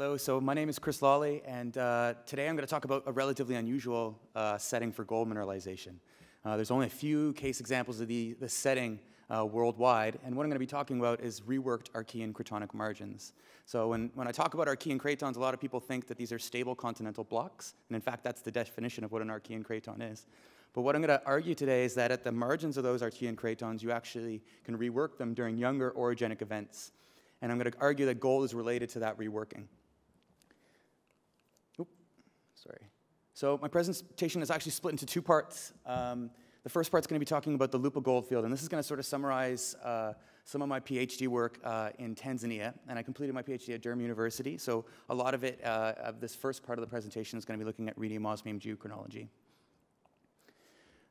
Hello, so my name is Chris Lawley, and uh, today I'm going to talk about a relatively unusual uh, setting for gold mineralization. Uh, there's only a few case examples of the, the setting uh, worldwide, and what I'm going to be talking about is reworked Archean cratonic margins. So when, when I talk about Archean cratons, a lot of people think that these are stable continental blocks, and in fact, that's the definition of what an Archean craton is. But what I'm going to argue today is that at the margins of those Archean cratons, you actually can rework them during younger orogenic events. And I'm going to argue that gold is related to that reworking. Sorry. So my presentation is actually split into two parts. Um, the first part is going to be talking about the Lupa Goldfield, and this is going to sort of summarize uh, some of my PhD work uh, in Tanzania. And I completed my PhD at Durham University, so a lot of it, uh, of this first part of the presentation, is going to be looking at rhenium osmium geochronology.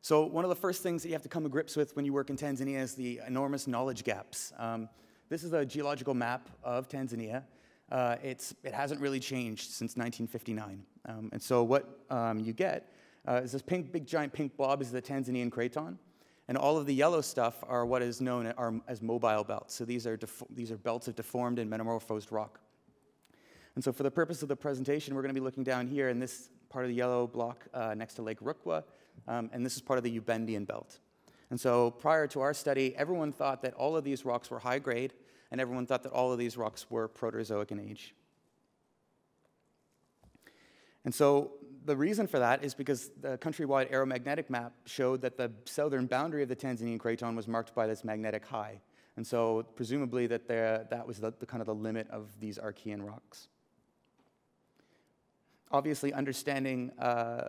So one of the first things that you have to come to grips with when you work in Tanzania is the enormous knowledge gaps. Um, this is a geological map of Tanzania. Uh, it hasn't really changed since 1959. Um, and so what um, you get uh, is this pink, big giant pink blob is the Tanzanian craton. And all of the yellow stuff are what is known as mobile belts. So these are, these are belts of deformed and metamorphosed rock. And so for the purpose of the presentation, we're going to be looking down here in this part of the yellow block uh, next to Lake Rukwa, um, and this is part of the Ubendian belt. And so prior to our study, everyone thought that all of these rocks were high grade, and everyone thought that all of these rocks were Proterozoic in age. And so the reason for that is because the countrywide aeromagnetic map showed that the southern boundary of the Tanzanian craton was marked by this magnetic high. And so presumably that that was the, the kind of the limit of these Archean rocks. Obviously, understanding, uh,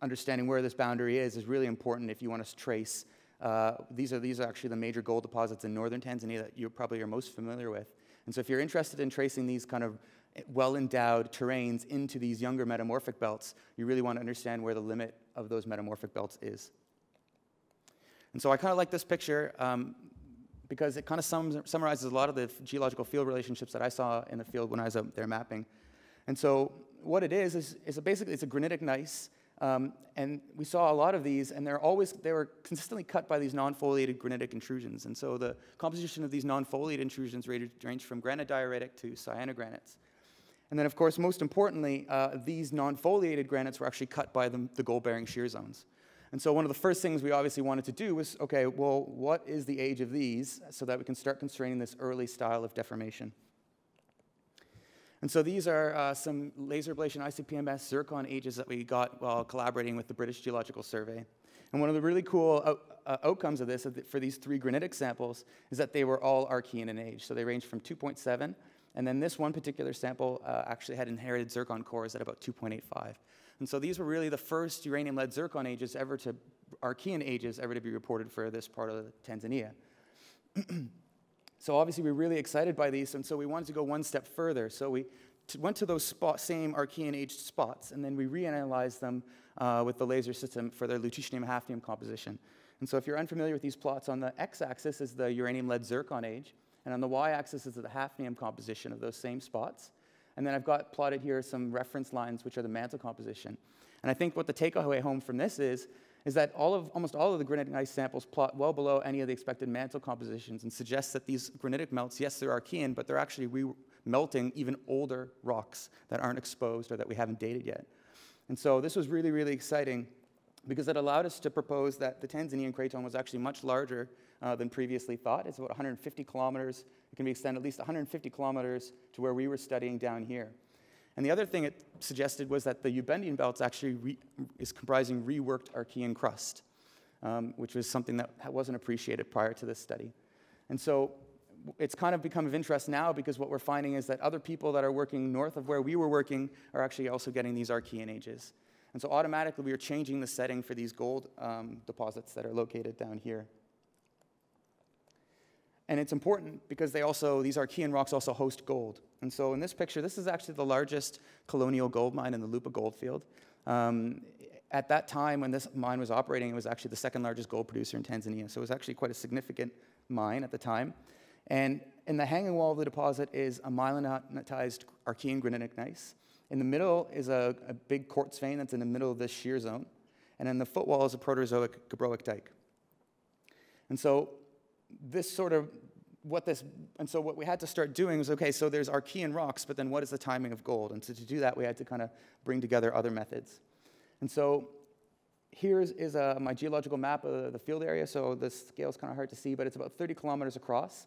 understanding where this boundary is is really important if you want to trace uh, these, are, these are actually the major gold deposits in northern Tanzania that you probably are most familiar with. And so if you're interested in tracing these kind of well-endowed terrains into these younger metamorphic belts, you really want to understand where the limit of those metamorphic belts is. And so I kind of like this picture um, because it kind of sum summarizes a lot of the geological field relationships that I saw in the field when I was out there mapping. And so what it is, is, is basically it's a granitic gneiss um, and we saw a lot of these, and they're always, they were consistently cut by these non-foliated granitic intrusions. And so the composition of these non-foliated intrusions ranged from granodioritic to syenogranites. And then, of course, most importantly, uh, these non-foliated granites were actually cut by the, the gold-bearing shear zones. And so one of the first things we obviously wanted to do was, okay, well, what is the age of these so that we can start constraining this early style of deformation? And so these are uh, some laser ablation ICP-MS zircon ages that we got while collaborating with the British Geological Survey. And one of the really cool out, uh, outcomes of this for these three granitic samples is that they were all Archean in age. So they ranged from 2.7, and then this one particular sample uh, actually had inherited zircon cores at about 2.85. And so these were really the first uranium-lead zircon ages ever to, Archean ages ever to be reported for this part of Tanzania. So obviously we're really excited by these, and so we wanted to go one step further. So we went to those spot, same Archean aged spots, and then we reanalyzed them uh, with the laser system for their lutetium hafnium composition. And so if you're unfamiliar with these plots, on the x-axis is the uranium-lead zircon age, and on the y-axis is the hafnium composition of those same spots. And then I've got plotted here some reference lines, which are the mantle composition. And I think what the takeaway home from this is, is that all of, almost all of the granitic gneiss samples plot well below any of the expected mantle compositions and suggest that these granitic melts, yes, they're Archean, but they're actually melting even older rocks that aren't exposed or that we haven't dated yet. And so this was really, really exciting because it allowed us to propose that the Tanzanian craton was actually much larger uh, than previously thought. It's about 150 kilometers. It can be extended at least 150 kilometers to where we were studying down here. And the other thing it suggested was that the Ubendian belts actually is comprising reworked Archean crust, um, which was something that wasn't appreciated prior to this study. And so it's kind of become of interest now because what we're finding is that other people that are working north of where we were working are actually also getting these Archean ages. And so automatically we are changing the setting for these gold um, deposits that are located down here. And it's important because they also, these Archean rocks also host gold. And so in this picture, this is actually the largest colonial gold mine in the Lupa goldfield. Um, at that time, when this mine was operating, it was actually the second largest gold producer in Tanzania. So it was actually quite a significant mine at the time. And in the hanging wall of the deposit is a mylonitized Archean granitic gneiss. In the middle is a, a, big quartz vein that's in the middle of this shear zone. And in the footwall is a Proterozoic gabbroic dike. And so this sort of what this, and so what we had to start doing was, okay, so there's Archean rocks, but then what is the timing of gold? And so to do that, we had to kind of bring together other methods. And so here is, is uh, my geological map of the field area. So the scale is kind of hard to see, but it's about 30 kilometers across.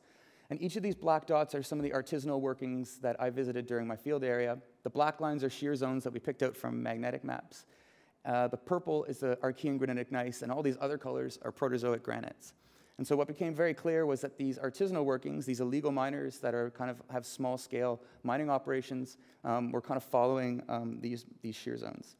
And each of these black dots are some of the artisanal workings that I visited during my field area. The black lines are shear zones that we picked out from magnetic maps. Uh, the purple is the Archean granitic gneiss, and all these other colors are Proterozoic granites. And so what became very clear was that these artisanal workings, these illegal miners that are kind of have small scale mining operations, um, were kind of following um, these, these shear zones.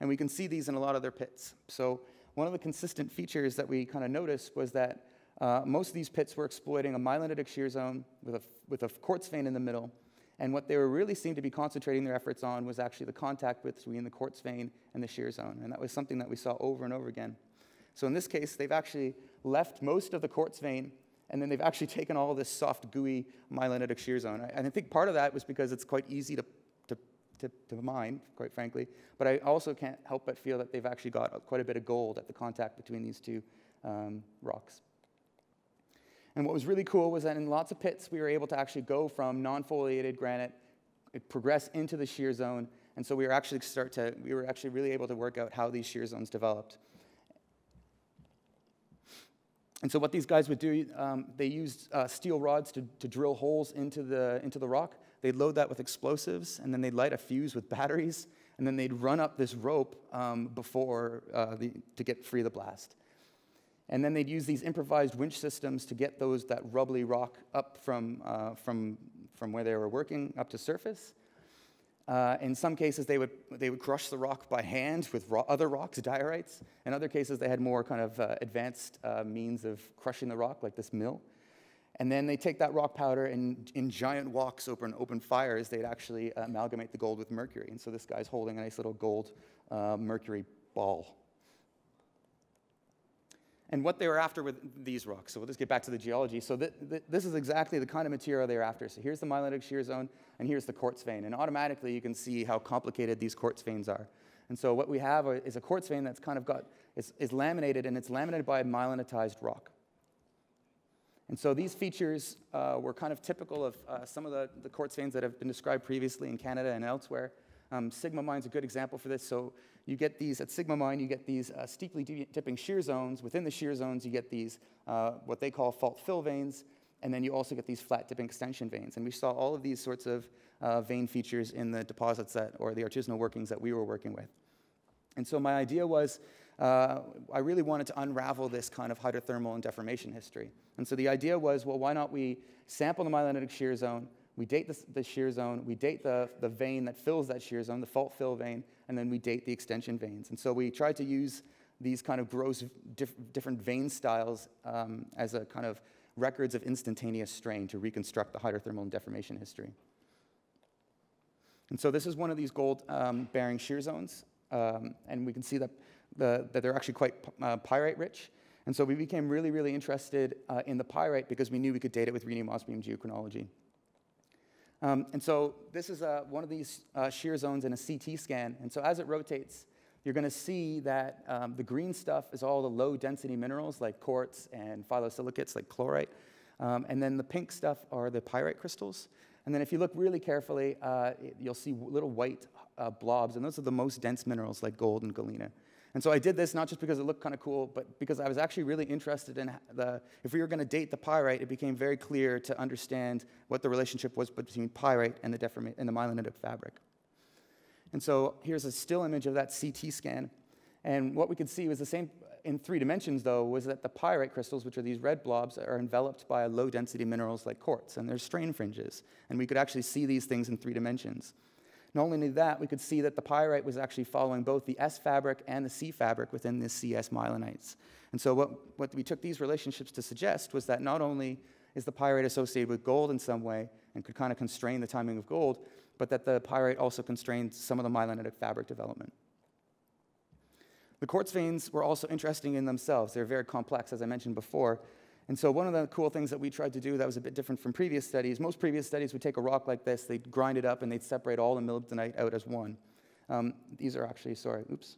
And we can see these in a lot of their pits. So one of the consistent features that we kind of noticed was that uh, most of these pits were exploiting a mylonitic shear zone with a, with a quartz vein in the middle. And what they were really seemed to be concentrating their efforts on was actually the contact between the quartz vein and the shear zone. And that was something that we saw over and over again. So in this case, they've actually left most of the quartz vein, and then they've actually taken all this soft, gooey mylonitic shear zone. And I think part of that was because it's quite easy to, to, to, to mine, quite frankly. But I also can't help but feel that they've actually got quite a bit of gold at the contact between these two um, rocks. And what was really cool was that in lots of pits, we were able to actually go from non-foliated granite, progress into the shear zone, and so we were actually start to, we were actually really able to work out how these shear zones developed. And so what these guys would do, um, they used uh, steel rods to, to drill holes into the, into the rock. They'd load that with explosives, and then they'd light a fuse with batteries, and then they'd run up this rope um, before uh, the, to get free of the blast. And then they'd use these improvised winch systems to get those, that rubbly rock up from, uh, from, from where they were working up to surface. Uh, in some cases, they would, they would crush the rock by hand with ro other rocks, diorites. In other cases, they had more kind of uh, advanced uh, means of crushing the rock, like this mill. And then they take that rock powder and in giant walks over an open fires, they'd actually amalgamate the gold with mercury. And so this guy's holding a nice little gold uh, mercury ball. And what they were after with these rocks. So we'll just get back to the geology. So th th this is exactly the kind of material they were after. So here's the mylonitic shear zone, and here's the quartz vein. And automatically you can see how complicated these quartz veins are. And so what we have is a quartz vein that's kind of got, is, is laminated, and it's laminated by a mylonitized rock. And so these features uh, were kind of typical of uh, some of the, the quartz veins that have been described previously in Canada and elsewhere. Um, Sigma mine's a good example for this. So you get these, at Sigma mine, you get these uh, steeply dipping shear zones. Within the shear zones, you get these, uh, what they call fault fill veins. And then you also get these flat dipping extension veins. And we saw all of these sorts of uh, vein features in the deposits that, or the artisanal workings that we were working with. And so my idea was, uh, I really wanted to unravel this kind of hydrothermal and deformation history. And so the idea was, well, why not we sample the mylonitic shear zone, we date the, the, shear zone, we date the, the vein that fills that shear zone, the fault fill vein, and then we date the extension veins. And so we tried to use these kind of gross diff different vein styles um, as a kind of records of instantaneous strain to reconstruct the hydrothermal and deformation history. And so this is one of these gold-bearing um, shear zones, um, and we can see that, the, that they're actually quite uh, pyrite rich. And so we became really, really interested uh, in the pyrite because we knew we could date it with rhenium osmium geochronology. Um, and so this is uh, one of these uh, shear zones in a CT scan. And so as it rotates, you're going to see that um, the green stuff is all the low density minerals like quartz and phyllosilicates like chlorite. Um, and then the pink stuff are the pyrite crystals. And then if you look really carefully, uh, you'll see little white uh, blobs, and those are the most dense minerals like gold and galena. And so I did this not just because it looked kind of cool, but because I was actually really interested in the, if we were going to date the pyrite, it became very clear to understand what the relationship was between pyrite and the, deforma- and the mylonitic fabric. And so here's a still image of that CT scan. And what we could see was the same uh, in three dimensions, though, was that the pyrite crystals, which are these red blobs, are enveloped by low density minerals like quartz, and there's strain fringes. And we could actually see these things in three dimensions. Not only that, we could see that the pyrite was actually following both the S fabric and the C fabric within the CS mylonites. And so what, what we took these relationships to suggest was that not only is the pyrite associated with gold in some way and could kind of constrain the timing of gold, but that the pyrite also constrained some of the mylonitic fabric development. The quartz veins were also interesting in themselves. They're very complex, as I mentioned before, and so one of the cool things that we tried to do that was a bit different from previous studies, most previous studies would take a rock like this, they'd grind it up, and they'd separate all the molybdenite out as one. Um, these are actually, sorry, oops,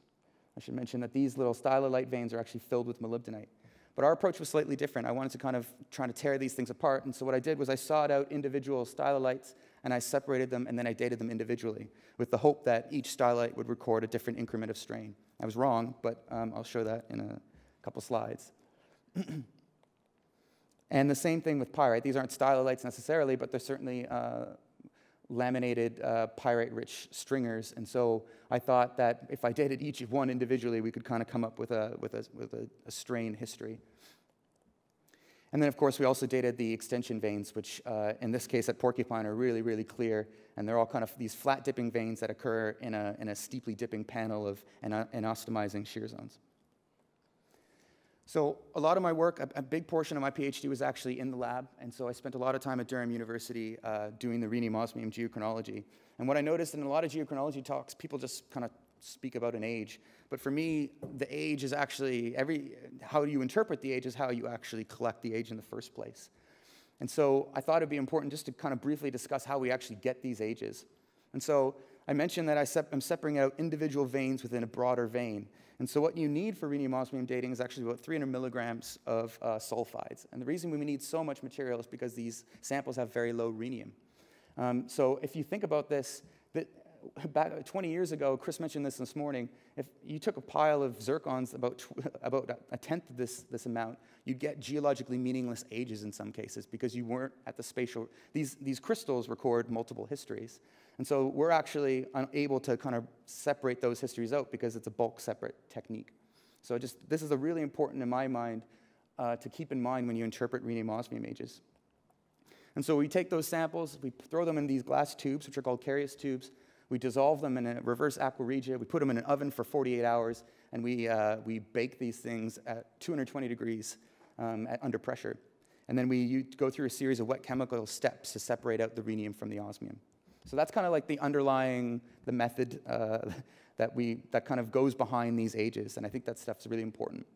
I should mention that these little stylolite veins are actually filled with molybdenite. But our approach was slightly different. I wanted to kind of try to tear these things apart. And so what I did was I sought out individual stylolites and I separated them and then I dated them individually with the hope that each stylolite would record a different increment of strain. I was wrong, but um, I'll show that in a couple slides. and the same thing with pyrite. These aren't stylolites necessarily, but they're certainly uh, laminated uh, pyrite-rich stringers. And so I thought that if I dated each of one individually, we could kind of come up with a, with a, with a, a strain history. And then, of course, we also dated the extension veins, which uh, in this case at Porcupine are really, really clear. And they're all kind of these flat dipping veins that occur in a, in a steeply dipping panel of anastomosing shear zones. So a lot of my work, a, big portion of my PhD was actually in the lab, and so I spent a lot of time at Durham University uh, doing the rhenium osmium geochronology. And what I noticed in a lot of geochronology talks, people just kind of speak about an age. But for me, the age is actually every how you interpret the age is how you actually collect the age in the first place. And so I thought it'd be important just to kind of briefly discuss how we actually get these ages. And so I mentioned that I am separating out individual veins within a broader vein. And so what you need for rhenium osmium dating is actually about 300 milligrams of uh, sulfides. And the reason we need so much material is because these samples have very low rhenium. Um, so if you think about this, that back 20 years ago, Chris mentioned this this morning, if you took a pile of zircons about, about a tenth of this, this amount, you'd get geologically meaningless ages in some cases because you weren't at the spatial, these, these crystals record multiple histories. And so we're actually unable to kind of separate those histories out because it's a bulk separate technique. So just this is a really important in my mind uh, to keep in mind when you interpret rhenium osmium ages. And so we take those samples, we throw them in these glass tubes, which are called Carius tubes. We dissolve them in a reverse aqua regia. We put them in an oven for 48 hours, and we, uh, we bake these things at 220 degrees um, at, under pressure. And then we go through a series of wet chemical steps to separate out the rhenium from the osmium. So that's kind of like the underlying, the method uh, that, we, that kind of goes behind these ages, and I think that stuff's really important.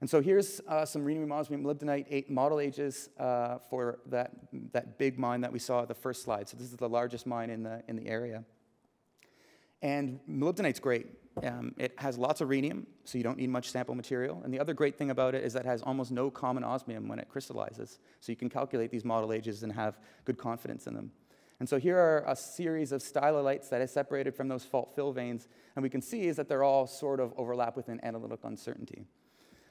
And so here's uh, some rhenium osmium molybdenite eight model ages uh, for that, that big mine that we saw at the first slide. So this is the largest mine in the, in the area. And molybdenite's great. Um, it has lots of rhenium, so you don't need much sample material. And the other great thing about it is that it has almost no common osmium when it crystallizes. So you can calculate these model ages and have good confidence in them. And so here are a series of stylolites that is separated from those fault fill veins, and we can see is that they're all sort of overlap within analytic uncertainty.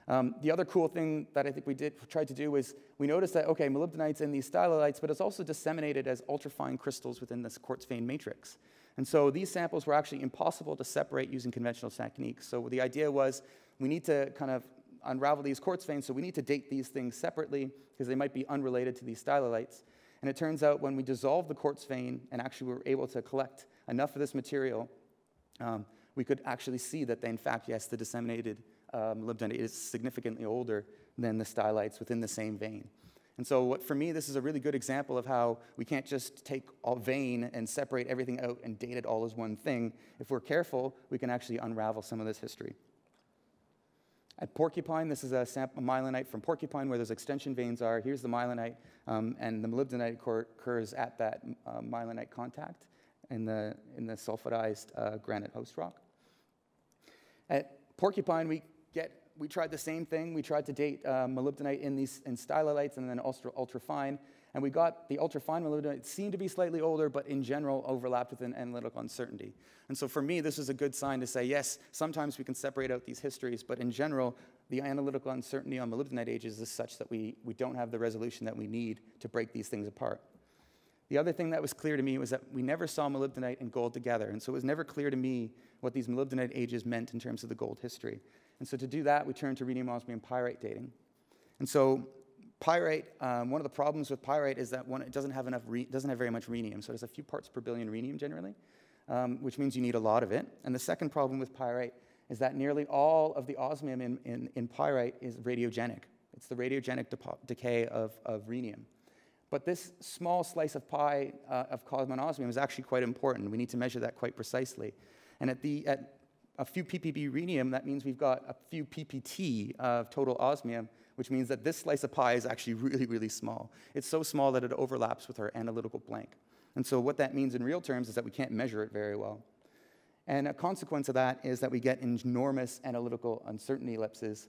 Um, the other cool thing that I think we did tried to do was we noticed that, okay, molybdenite's in these stylolites, but it's also disseminated as ultrafine crystals within this quartz vein matrix. And so these samples were actually impossible to separate using conventional techniques. So the idea was we need to kind of unravel these quartz veins, so we need to date these things separately because they might be unrelated to these stylolites. And it turns out when we dissolved the quartz vein and actually were able to collect enough of this material, um, we could actually see that, they, in fact, yes, the disseminated um, is significantly older than the stylites within the same vein. And so what, for me, this is a really good example of how we can't just take a vein and separate everything out and date it all as one thing. If we're careful, we can actually unravel some of this history. At Porcupine, this is a, sample, mylonite from Porcupine where those extension veins are. Here's the mylonite, um, and the molybdenite occurs at that uh, mylonite contact in the, in the sulfidized uh, granite host rock. At Porcupine, we, get, we tried the same thing. We tried to date uh, molybdenite in these in stylolites and then ultra, ultra fine. And we got the ultrafine molybdenite. It seemed to be slightly older, but in general overlapped with an analytical uncertainty. And so for me, this is a good sign to say, yes, sometimes we can separate out these histories, but in general, the analytical uncertainty on molybdenite ages is such that we, we don't have the resolution that we need to break these things apart. The other thing that was clear to me was that we never saw molybdenite and gold together, and so it was never clear to me what these molybdenite ages meant in terms of the gold history. And so to do that, we turned to rhenium osmium pyrite dating. And so Pyrite, um, one of the problems with pyrite is that one, it doesn't have enough, doesn't have very much rhenium. So there's a few parts per billion rhenium generally, um, which means you need a lot of it. And the second problem with pyrite is that nearly all of the osmium in, in, in pyrite is radiogenic. It's the radiogenic decay of, of rhenium. But this small slice of pie uh, of common osmium is actually quite important. We need to measure that quite precisely. And at, the, at a few ppb rhenium, that means we've got a few ppt of total osmium, which means that this slice of pie is actually really, really small. It's so small that it overlaps with our analytical blank. And so what that means in real terms is that we can't measure it very well. And a consequence of that is that we get enormous analytical uncertainty ellipses.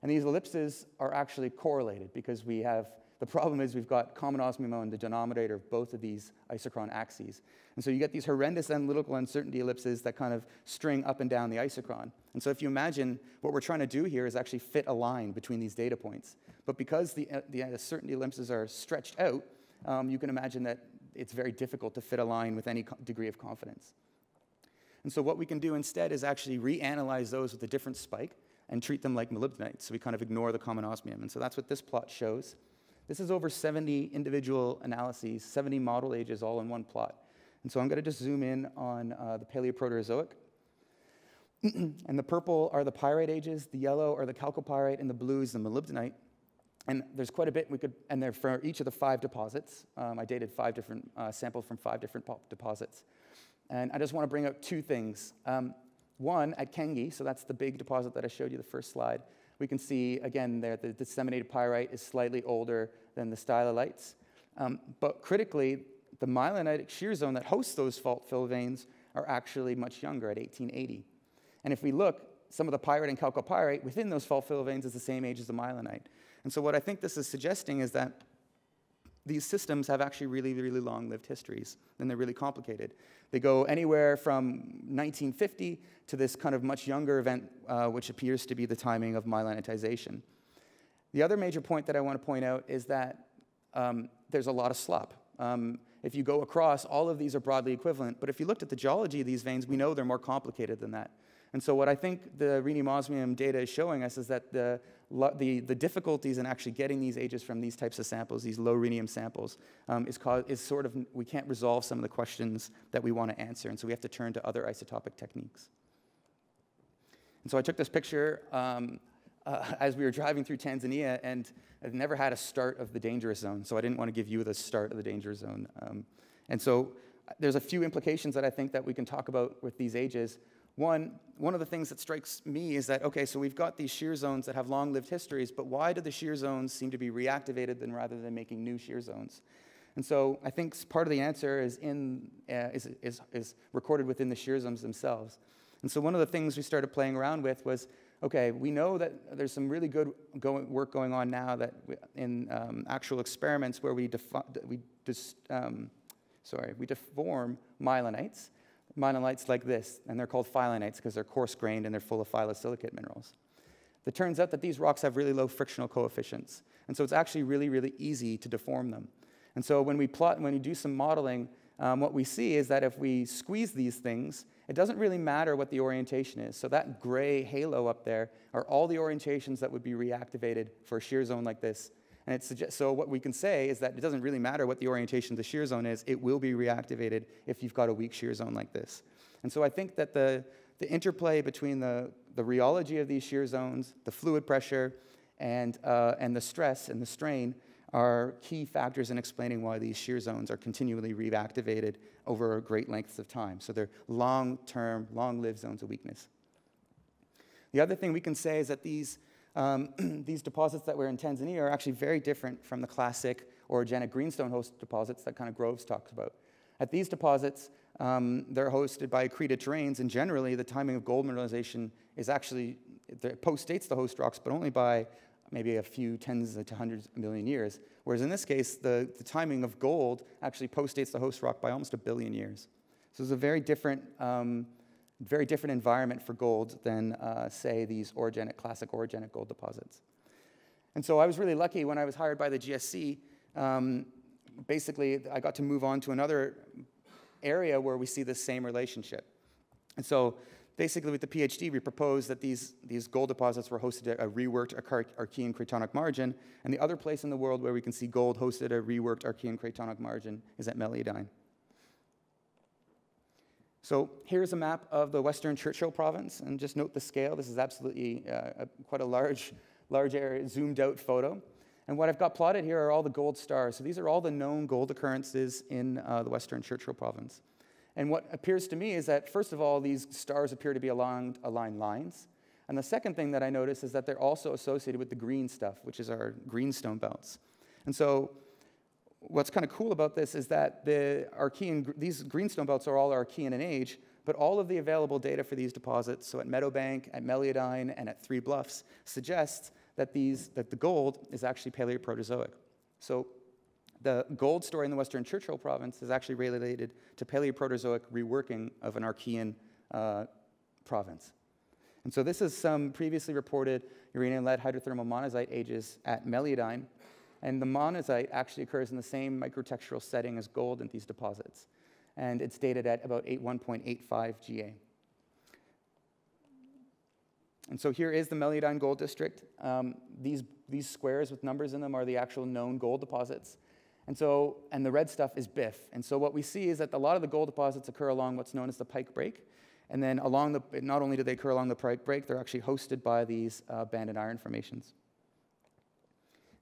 And these ellipses are actually correlated because we have, the problem is we've got common osmio in the denominator of both of these isochron axes. And so you get these horrendous analytical uncertainty ellipses that kind of string up and down the isochron. And so if you imagine what we're trying to do here is actually fit a line between these data points. But because the, uh, the uncertainty ellipses are stretched out, um, you can imagine that it's very difficult to fit a line with any degree of confidence. And so what we can do instead is actually reanalyze those with a different spike and treat them like molybdenite. So we kind of ignore the common osmium. And so that's what this plot shows. This is over 70 individual analyses, 70 model ages all in one plot. And so I'm going to just zoom in on uh, the Paleoproterozoic. and the purple are the pyrite ages, the yellow are the chalcopyrite, and the blue is the molybdenite. And there's quite a bit we could, and they're for each of the five deposits. Um, I dated five different uh, samples from five different deposits. And I just want to bring up two things. Um, one, at Kengi, so that's the big deposit that I showed you the first slide, we can see, again, there the disseminated pyrite is slightly older than the stylolites. Um, but critically, the mylonitic shear zone that hosts those fault fill veins are actually much younger at 1880. And if we look, some of the pyrite and chalcopyrite within those fault fill veins is the same age as the mylonite. And so what I think this is suggesting is that these systems have actually really, really long-lived histories, and they're really complicated. They go anywhere from 1950 to this kind of much younger event, uh, which appears to be the timing of mylonitization. The other major point that I want to point out is that um, there's a lot of slop. Um, if you go across, all of these are broadly equivalent, but if you looked at the geology of these veins, we know they're more complicated than that. And so what I think the rhenium osmium data is showing us is that the, the, the difficulties in actually getting these ages from these types of samples, these low rhenium samples, um, is, is sort of, we can't resolve some of the questions that we want to answer. And so we have to turn to other isotopic techniques. And so I took this picture um, uh, as we were driving through Tanzania, and I've never had a start of the dangerous zone, so I didn't want to give you the start of the dangerous zone. Um, and so uh, there's a few implications that I think that we can talk about with these ages. One, one of the things that strikes me is that, okay, so we've got these shear zones that have long-lived histories, but why do the shear zones seem to be reactivated than rather than making new shear zones? And so I think part of the answer is, in, uh, is, is, is recorded within the shear zones themselves. And so one of the things we started playing around with was, okay, we know that there's some really good work going on now that we, in um, actual experiments where we, we um, sorry, we deform mylonites monolites like this, and they're called phyllonites because they're coarse-grained and they're full of phyllosilicate minerals. It turns out that these rocks have really low frictional coefficients, and so it's actually really, really easy to deform them. And so when we plot, and when we do some modeling, um, what we see is that if we squeeze these things, it doesn't really matter what the orientation is. So that gray halo up there are all the orientations that would be reactivated for a shear zone like this and it suggests, so what we can say is that it doesn't really matter what the orientation of the shear zone is, it will be reactivated if you've got a weak shear zone like this. And so I think that the, the interplay between the, the rheology of these shear zones, the fluid pressure, and, uh, and the stress and the strain are key factors in explaining why these shear zones are continually reactivated over great lengths of time. So they're long-term, long-lived zones of weakness. The other thing we can say is that these um, these deposits that were in Tanzania are actually very different from the classic orogenic greenstone host deposits that kind of Groves talks about. At these deposits, um, they're hosted by accreted terrains, and generally the timing of gold mineralization is actually, it post-dates the host rocks, but only by maybe a few tens to hundreds of million years. Whereas in this case, the, the timing of gold actually post-dates the host rock by almost a billion years. So it's a very different um, very different environment for gold than, uh, say, these orogenic, classic orogenic gold deposits. And so I was really lucky when I was hired by the GSC. Um, basically, I got to move on to another area where we see the same relationship. And so basically with the PhD, we proposed that these, these gold deposits were hosted at a reworked Archean cratonic margin, and the other place in the world where we can see gold hosted at a reworked Archean cratonic margin is at Meliadine. So here's a map of the Western Churchill province, and just note the scale. This is absolutely uh, a, quite a large, large area, zoomed out photo. And what I've got plotted here are all the gold stars. So these are all the known gold occurrences in uh, the Western Churchill province. And what appears to me is that, first of all, these stars appear to be along aligned lines. And the second thing that I notice is that they're also associated with the green stuff, which is our greenstone belts. And so what's kind of cool about this is that the Archean, these greenstone belts are all Archean in age, but all of the available data for these deposits, so at Meadowbank, at Meliadine, and at Three Bluffs, suggests that, these, that the gold is actually Paleoproterozoic. So the gold story in the Western Churchill province is actually related to Paleoproterozoic reworking of an Archean uh, province. And so this is some previously reported uranium-lead hydrothermal monazite ages at Meliadine, and the monazite actually occurs in the same microtextural setting as gold in these deposits. And it's dated at about 1.85 GA. And so here is the Meliadine Gold District. Um, these, these squares with numbers in them are the actual known gold deposits. And so, and the red stuff is BIF. And so what we see is that a lot of the gold deposits occur along what's known as the Pyke Break. And then along the, not only do they occur along the Pyke Break, they're actually hosted by these uh, banded iron formations.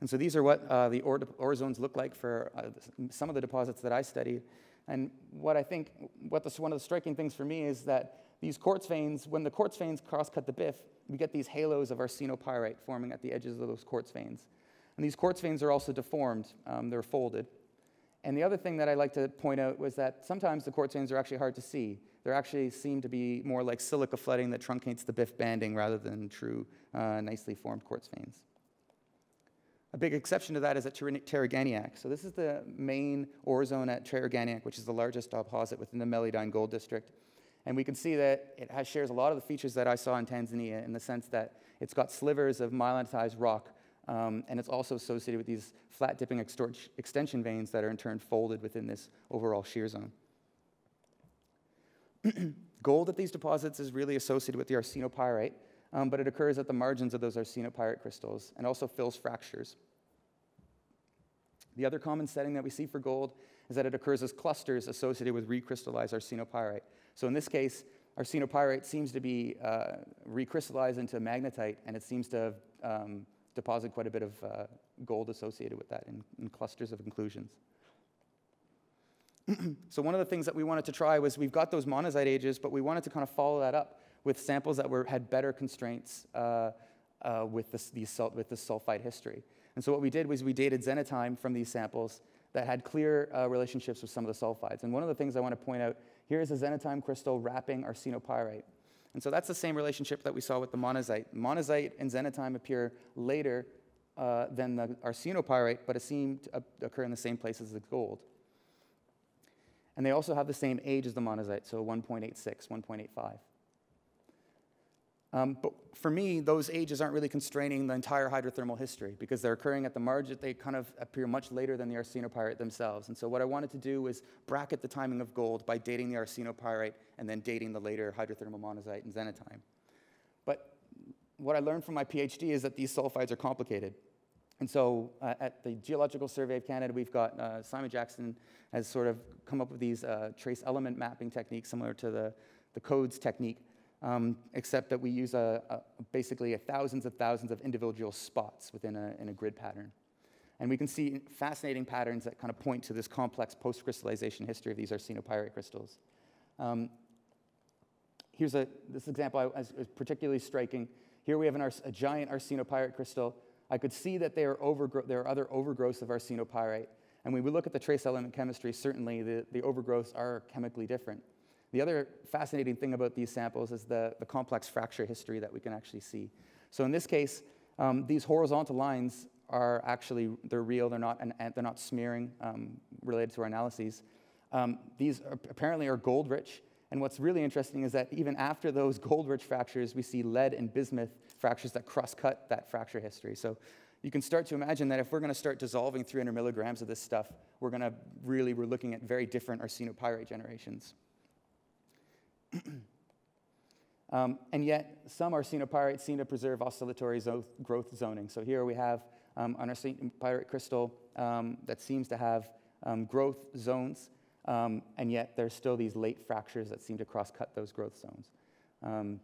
And so these are what uh, the ore, ore, zones look like for uh, some of the deposits that I studied. And what I think, what the, one of the striking things for me is that these quartz veins, when the quartz veins cross-cut the BIF, we get these halos of arsenopyrite forming at the edges of those quartz veins. And these quartz veins are also deformed, um, they're folded. And the other thing that I like to point out was that sometimes the quartz veins are actually hard to see. They actually seem to be more like silica flooding that truncates the BIF banding rather than true, uh, nicely formed quartz veins. A big exception to that is at Tiriganiaq. So this is the main ore zone at Tiriganiaq, which is the largest deposit within the Meliadine Gold District. And we can see that it has, shares a lot of the features that I saw in Tanzania in the sense that it's got slivers of myelinized rock, um, and it's also associated with these flat dipping extension veins that are in turn folded within this overall shear zone. Gold at these deposits is really associated with the arsenopyrite, um, but it occurs at the margins of those arsenopyrite crystals and also fills fractures. The other common setting that we see for gold is that it occurs as clusters associated with recrystallized arsenopyrite. So in this case, arsenopyrite seems to be uh, recrystallized into magnetite, and it seems to have um, deposited quite a bit of uh, gold associated with that in, in clusters of inclusions. so one of the things that we wanted to try was we've got those monazite ages, but we wanted to kind of follow that up with samples that were, had better constraints uh, uh, with, these, with sulfide history. And so what we did was we dated xenotime from these samples that had clear uh, relationships with some of the sulfides. And one of the things I want to point out here is a xenotime crystal wrapping arsenopyrite. And so that's the same relationship that we saw with the monazite. Monazite and xenotime appear later uh, than the arsenopyrite, but it seemed to occur in the same place as the gold. And they also have the same age as the monazite, so 1.86, 1.85. Um, but for me, those ages aren't really constraining the entire hydrothermal history because they're occurring at the margin. They kind of appear much later than the arsenopyrite themselves. And so what I wanted to do was bracket the timing of gold by dating the arsenopyrite and then dating the later hydrothermal monazite and xenotime. But what I learned from my PhD is that these sulfides are complicated. And so uh, at the Geological Survey of Canada, we've got uh, Simon Jackson has sort of come up with these uh, trace element mapping techniques similar to the, the CODES technique um, except that we use a, a, basically a thousands of thousands of individual spots within a, in a grid pattern. And we can see fascinating patterns that kind of point to this complex post-crystallization history of these arsenopyrite crystals. Um, here's a, this example is particularly striking. Here we have an a giant arsenopyrite crystal. I could see that there are, there are other overgrowths of arsenopyrite. And when we look at the trace element chemistry, certainly the, the overgrowths are chemically different. The other fascinating thing about these samples is the, the complex fracture history that we can actually see. So in this case, um, these horizontal lines are actually, they're real, they're not, an, they're not smearing um, related to our analyses. Um, these are, apparently are gold rich, and what's really interesting is that even after those gold rich fractures, we see lead and bismuth fractures that cross-cut that fracture history. So you can start to imagine that if we're going to start dissolving 300 milligrams of this stuff, we're going to really, we're looking at very different arsenopyrite generations. Um, and yet, some seem to preserve oscillatory zo growth zoning. So here we have um, an arsenopyrite crystal um, that seems to have um, growth zones, um, and yet there's still these late fractures that seem to cross-cut those growth zones. Um,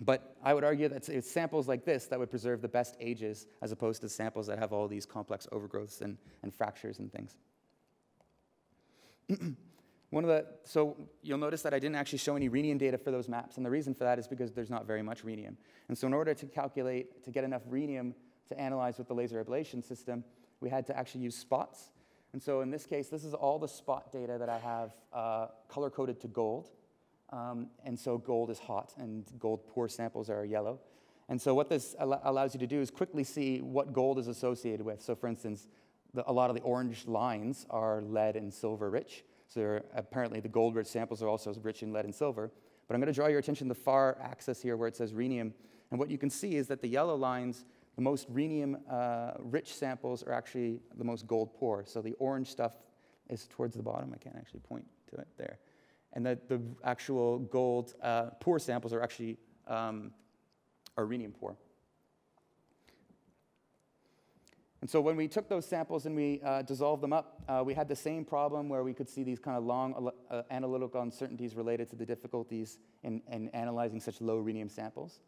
but I would argue that it's samples like this that would preserve the best ages as opposed to samples that have all these complex overgrowths and, and fractures and things. One of the, so you'll notice that I didn't actually show any rhenium data for those maps, and the reason for that is because there's not very much rhenium. And so in order to calculate, to get enough rhenium to analyze with the laser ablation system, we had to actually use spots. And so in this case, this is all the spot data that I have uh, color-coded to gold. Um, and so gold is hot, and gold poor samples are yellow. And so what this al allows you to do is quickly see what gold is associated with. So for instance, the, a lot of the orange lines are lead and silver rich. So apparently the gold rich samples are also rich in lead and silver. But I'm going to draw your attention to the far axis here where it says rhenium. And what you can see is that the yellow lines, the most rhenium uh, rich samples are actually the most gold poor. So the orange stuff is towards the bottom. I can't actually point to it there. And the, the actual gold uh, poor samples are actually um, are rhenium poor. And so when we took those samples and we uh, dissolved them up, uh, we had the same problem where we could see these kind of long uh, analytical uncertainties related to the difficulties in, in, analyzing such low rhenium samples.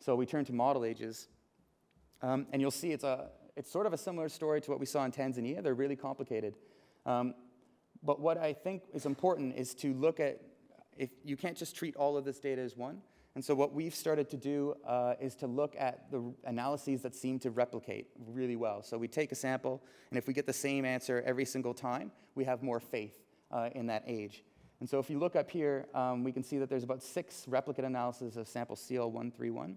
So we turned to model ages. Um, and you'll see it's, a, it's sort of a similar story to what we saw in Tanzania. They're really complicated. Um, but what I think is important is to look at, if you can't just treat all of this data as one, and so what we've started to do uh, is to look at the analyses that seem to replicate really well. So we take a sample, and if we get the same answer every single time, we have more faith uh, in that age. And so if you look up here, um, we can see that there's about six replicate analyses of sample CL131.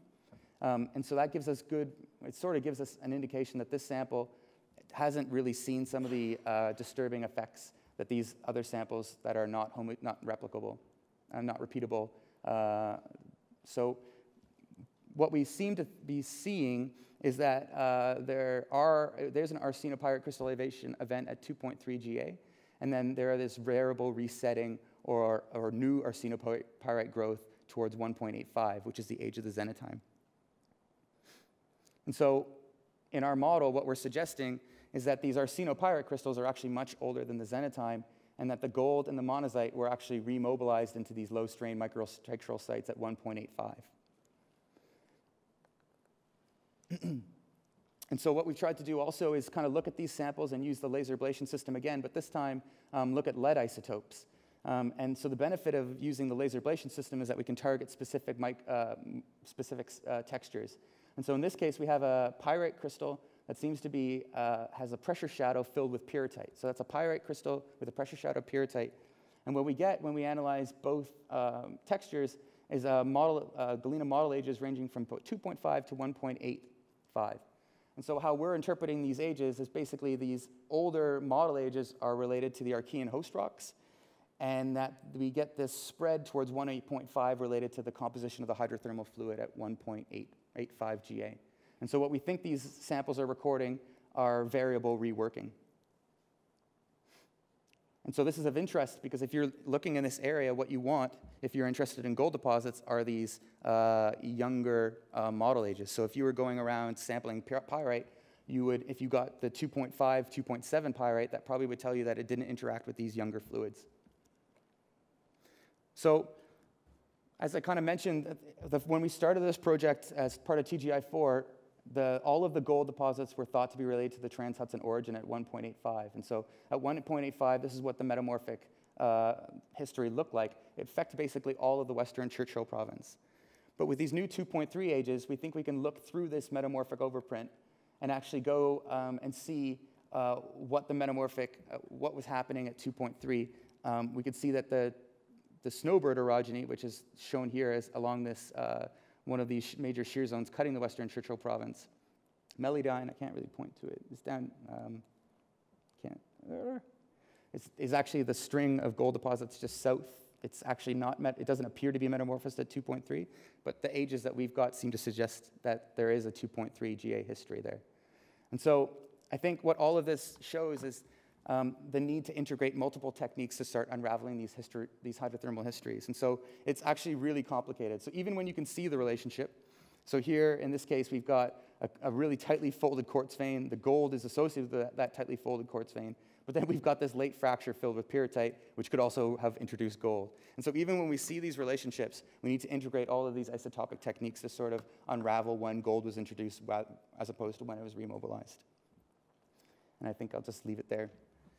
Um, and so that gives us good, it sort of gives us an indication that this sample hasn't really seen some of the uh, disturbing effects that these other samples that are not, not replicable, and not repeatable, uh, so what we seem to be seeing is that uh, there are, there's an arsenopyrite crystallization event at 2.3 GA, and then there are this variable resetting or, or new arsenopyrite growth towards 1.85, which is the age of the xenotime. And so in our model, what we're suggesting is that these arsenopyrite crystals are actually much older than the xenotime, and that the gold and the monazite were actually remobilized into these low strain microstructural sites at 1.85. and so what we've tried to do also is kind of look at these samples and use the laser ablation system again, but this time um, look at lead isotopes. Um, and so the benefit of using the laser ablation system is that we can target specific, uh, specific uh, textures. And so in this case, we have a pyrite crystal that seems to be, uh, has a pressure shadow filled with pyrrhotite. So that's a pyrite crystal with a pressure shadow pyrrhotite. And what we get when we analyze both um, textures is a model, uh, galena model ages ranging from 2.5 to 1.85. And so how we're interpreting these ages is basically these older model ages are related to the Archean host rocks, and that we get this spread towards 1.8.5 related to the composition of the hydrothermal fluid at 1.885 GA. And so what we think these samples are recording are variable reworking. And so this is of interest because if you're looking in this area, what you want, if you're interested in gold deposits, are these uh, younger uh, model ages. So if you were going around sampling pyrite, you would, if you got the 2.5, 2.7 pyrite, that probably would tell you that it didn't interact with these younger fluids. So as I kind of mentioned, the, when we started this project as part of TGI4, the, all of the gold deposits were thought to be related to the Trans-Hudson orogen at 1.85. And so at 1.85, this is what the metamorphic uh, history looked like. It affected basically all of the western Churchill province. But with these new 2.3 ages, we think we can look through this metamorphic overprint and actually go um, and see uh, what the metamorphic, uh, what was happening at 2.3. Um, we could see that the, the snowbird orogeny, which is shown here as along this uh, one of these major shear zones cutting the western Churchill province. Meliadine, I can't really point to it. It's down, um, can't, uh, it's, it's actually the string of gold deposits just south. It's actually not, met, it doesn't appear to be metamorphosed at 2.3, but the ages that we've got seem to suggest that there is a 2.3 GA history there. And so I think what all of this shows is um, the need to integrate multiple techniques to start unraveling these, these hydrothermal histories. And so it's actually really complicated. So even when you can see the relationship, so here in this case, we've got a, a really tightly folded quartz vein. The gold is associated with that, that tightly folded quartz vein. But then we've got this late fracture filled with pyrrhotite, which could also have introduced gold. And so even when we see these relationships, we need to integrate all of these isotopic techniques to sort of unravel when gold was introduced as opposed to when it was remobilized. And I think I'll just leave it there.